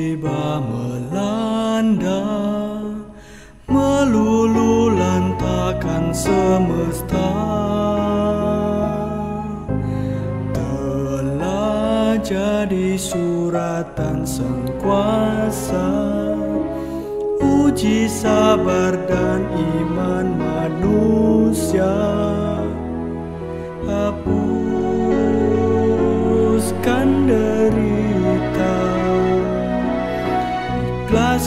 Tiba melanda melulu lantakan semesta. Telah jadi suratan sang kuasa uji sabar dan iman manusia.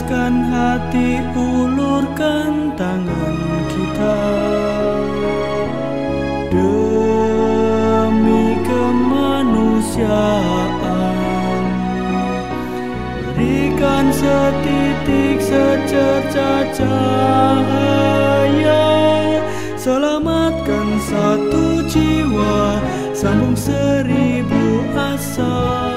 Ikhlaskan hati ulurkan tangan kita. Demi kemanusiaan berikan setitik secerca cahaya. Selamatkan satu jiwa sambung seribu asa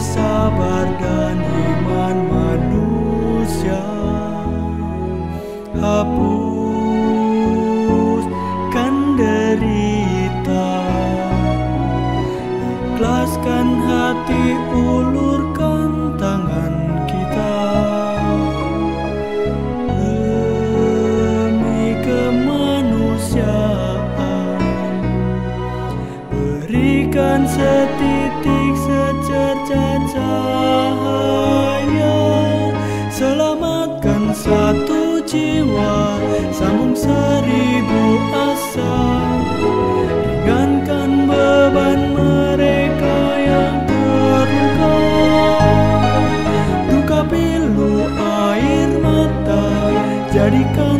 sabar dan iman manusia. Hapuskan derita ikhlaskan hati ulurkan satu jiwa sambung seribu asa. Ringankan beban mereka yang terluka. Duka pilu air mata jadikan